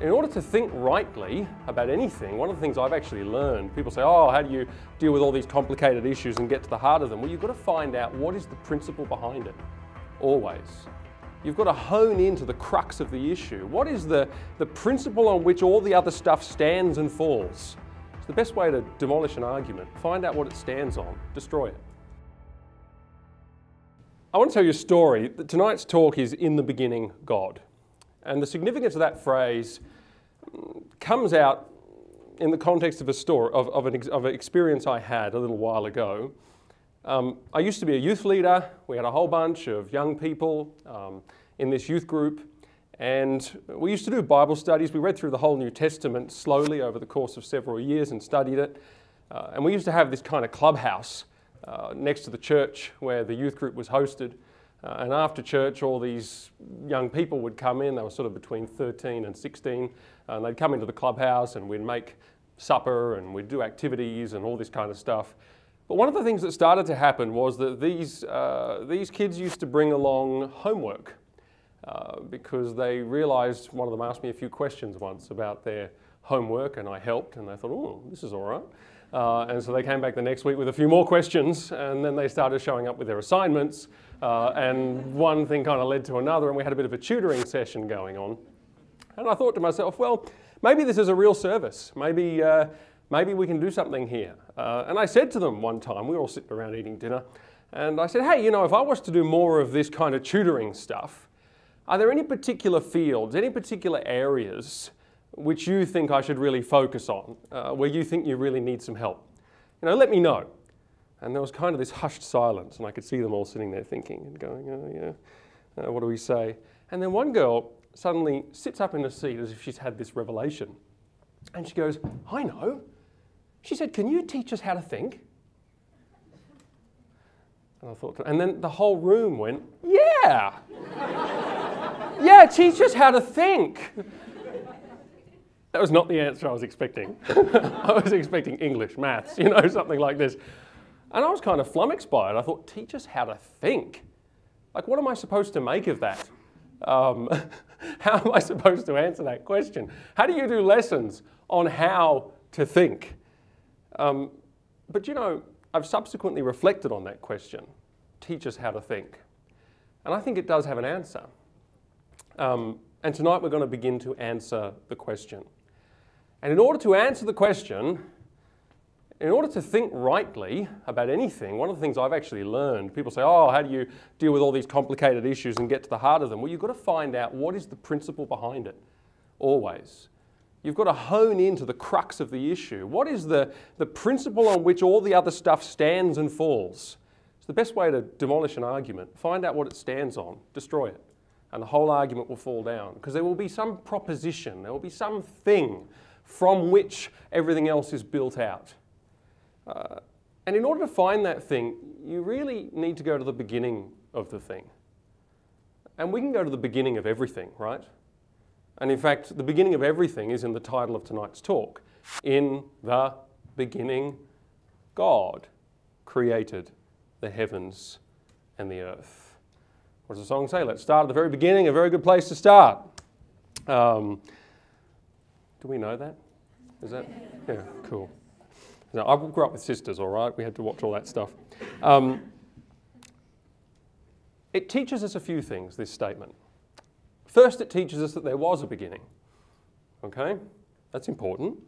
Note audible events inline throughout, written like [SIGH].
in order to think rightly about anything, one of the things I've actually learned, people say, oh, how do you deal with all these complicated issues and get to the heart of them? Well, you've got to find out what is the principle behind it, always. You've got to hone into the crux of the issue. What is the, the principle on which all the other stuff stands and falls? It's the best way to demolish an argument. Find out what it stands on, destroy it. I want to tell you a story. Tonight's talk is In the Beginning, God. And the significance of that phrase comes out in the context of a story, of, of, an, of an experience I had a little while ago. Um, I used to be a youth leader. We had a whole bunch of young people um, in this youth group. And we used to do Bible studies. We read through the whole New Testament slowly over the course of several years and studied it. Uh, and we used to have this kind of clubhouse uh, next to the church where the youth group was hosted. Uh, and after church, all these young people would come in. They were sort of between 13 and 16. And they'd come into the clubhouse and we'd make supper and we'd do activities and all this kind of stuff. But one of the things that started to happen was that these, uh, these kids used to bring along homework uh, because they realized, one of them asked me a few questions once about their homework and I helped and they thought, oh, this is all right. Uh, and so they came back the next week with a few more questions, and then they started showing up with their assignments. Uh, and one thing kind of led to another, and we had a bit of a tutoring session going on. And I thought to myself, well, maybe this is a real service. Maybe, uh, maybe we can do something here. Uh, and I said to them one time, we were all sitting around eating dinner, and I said, hey, you know, if I was to do more of this kind of tutoring stuff, are there any particular fields, any particular areas which you think I should really focus on, uh, where you think you really need some help. You know, let me know. And there was kind of this hushed silence, and I could see them all sitting there thinking and going, oh, yeah, uh, what do we say? And then one girl suddenly sits up in her seat as if she's had this revelation. And she goes, I know. She said, Can you teach us how to think? And I thought, and then the whole room went, Yeah! [LAUGHS] yeah, teach us how to think. That was not the answer I was expecting. [LAUGHS] I was expecting English, maths, you know, [LAUGHS] something like this. And I was kind of flummoxed by it. I thought, teach us how to think. Like, what am I supposed to make of that? Um, [LAUGHS] how am I supposed to answer that question? How do you do lessons on how to think? Um, but you know, I've subsequently reflected on that question teach us how to think. And I think it does have an answer. Um, and tonight we're going to begin to answer the question. And in order to answer the question, in order to think rightly about anything, one of the things I've actually learned, people say, oh, how do you deal with all these complicated issues and get to the heart of them? Well, you've got to find out what is the principle behind it, always. You've got to hone into the crux of the issue. What is the, the principle on which all the other stuff stands and falls? It's the best way to demolish an argument. Find out what it stands on, destroy it, and the whole argument will fall down. Because there will be some proposition, there will be some thing from which everything else is built out. Uh, and in order to find that thing, you really need to go to the beginning of the thing. And we can go to the beginning of everything, right? And in fact, the beginning of everything is in the title of tonight's talk. In the beginning, God created the heavens and the earth. What does the song say? Let's start at the very beginning, a very good place to start. Um, do we know that? Is that? Yeah, cool. Now, I grew up with sisters, all right? We had to watch all that stuff. Um, it teaches us a few things, this statement. First, it teaches us that there was a beginning. Okay? That's important.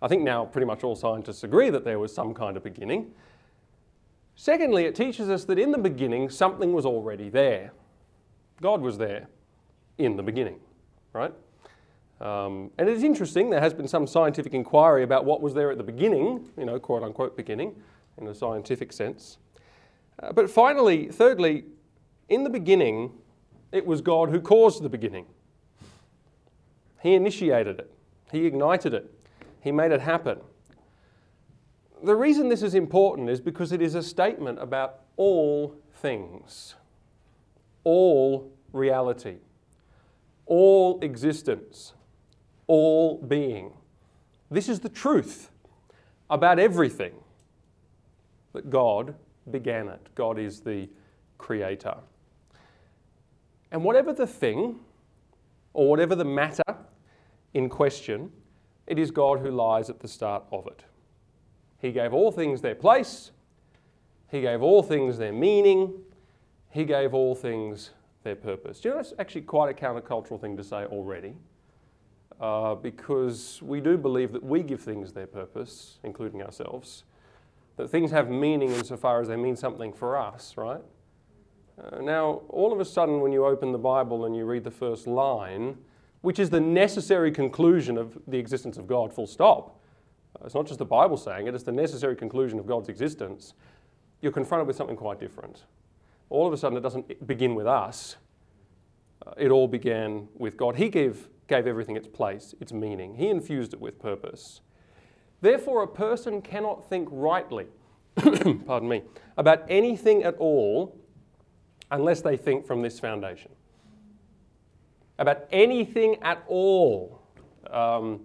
I think now pretty much all scientists agree that there was some kind of beginning. Secondly, it teaches us that in the beginning, something was already there. God was there in the beginning, right? Um, and it's interesting, there has been some scientific inquiry about what was there at the beginning, you know, quote unquote beginning, in a scientific sense. Uh, but finally, thirdly, in the beginning, it was God who caused the beginning. He initiated it, He ignited it, He made it happen. The reason this is important is because it is a statement about all things, all reality, all existence all being. This is the truth about everything that God began it. God is the creator. And whatever the thing, or whatever the matter, in question, it is God who lies at the start of it. He gave all things their place, He gave all things their meaning, He gave all things their purpose. Do you know that's actually quite a countercultural thing to say already? Uh, because we do believe that we give things their purpose, including ourselves. That things have meaning insofar as they mean something for us, right? Uh, now, all of a sudden, when you open the Bible and you read the first line, which is the necessary conclusion of the existence of God, full stop. Uh, it's not just the Bible saying it, it's the necessary conclusion of God's existence. You're confronted with something quite different. All of a sudden, it doesn't begin with us, uh, it all began with God. He gave, gave everything its place, its meaning, He infused it with purpose. Therefore, a person cannot think rightly, [COUGHS] pardon me, about anything at all unless they think from this foundation about anything at all. Um,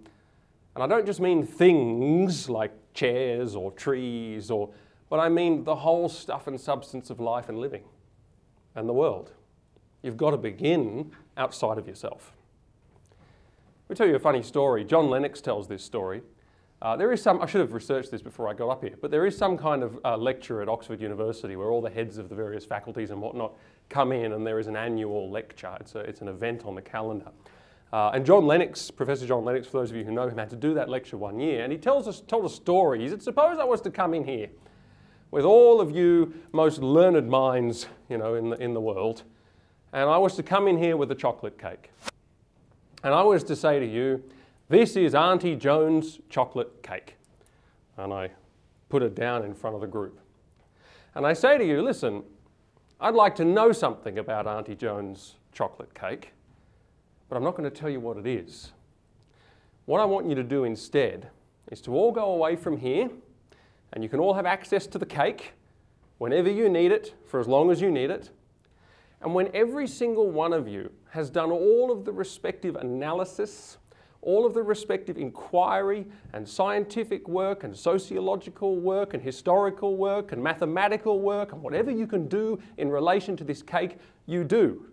and I don't just mean things like chairs or trees, or, but I mean the whole stuff and substance of life and living and the world. You've got to begin outside of yourself. Let me tell you a funny story. John Lennox tells this story. Uh, there is some, I should have researched this before I got up here, but there is some kind of uh, lecture at Oxford University where all the heads of the various faculties and whatnot come in and there is an annual lecture. It's, a, it's an event on the calendar. Uh, and John Lennox, Professor John Lennox, for those of you who know him, had to do that lecture one year. And he tells us, told a story. He said, suppose I was to come in here with all of you most learned minds you know, in, the, in the world, and I was to come in here with a chocolate cake. And I was to say to you, this is Auntie Joan's chocolate cake. And I put it down in front of the group. And I say to you, listen, I'd like to know something about Auntie Joan's chocolate cake, but I'm not going to tell you what it is. What I want you to do instead is to all go away from here, and you can all have access to the cake whenever you need it, for as long as you need it. And when every single one of you has done all of the respective analysis all of the respective inquiry and scientific work and sociological work and historical work and mathematical work and whatever you can do in relation to this cake, you do.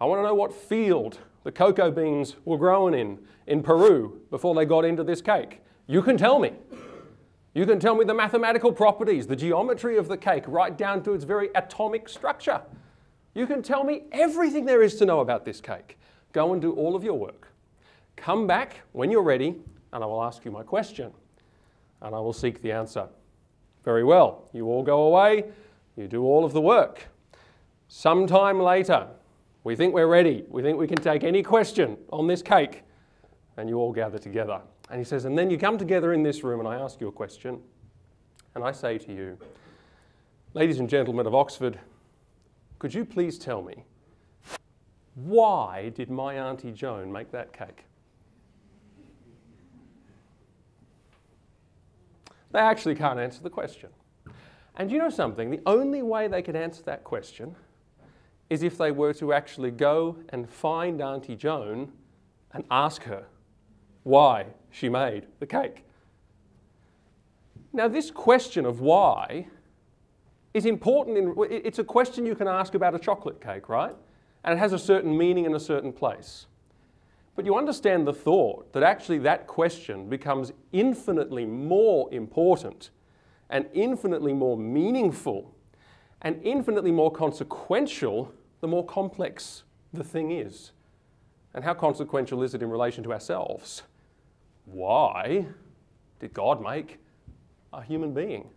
I want to know what field the cocoa beans were grown in in Peru before they got into this cake. You can tell me. You can tell me the mathematical properties, the geometry of the cake, right down to its very atomic structure. You can tell me everything there is to know about this cake. Go and do all of your work. Come back when you're ready, and I will ask you my question, and I will seek the answer. Very well. You all go away, you do all of the work. Sometime later, we think we're ready. We think we can take any question on this cake, and you all gather together. And he says, and then you come together in this room, and I ask you a question, and I say to you, ladies and gentlemen of Oxford, could you please tell me why did my Auntie Joan make that cake? They actually can't answer the question. And you know something? The only way they could answer that question is if they were to actually go and find Auntie Joan and ask her why she made the cake. Now, this question of why is important. In, it's a question you can ask about a chocolate cake, right? And it has a certain meaning in a certain place. But you understand the thought that actually that question becomes infinitely more important and infinitely more meaningful and infinitely more consequential the more complex the thing is. And how consequential is it in relation to ourselves? Why did God make a human being?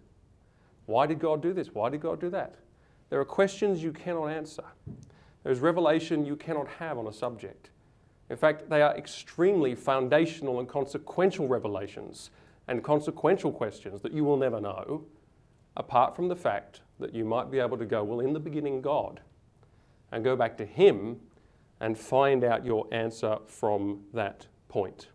Why did God do this? Why did God do that? There are questions you cannot answer. There's revelation you cannot have on a subject. In fact, they are extremely foundational and consequential revelations and consequential questions that you will never know, apart from the fact that you might be able to go, well, in the beginning, God, and go back to Him and find out your answer from that point.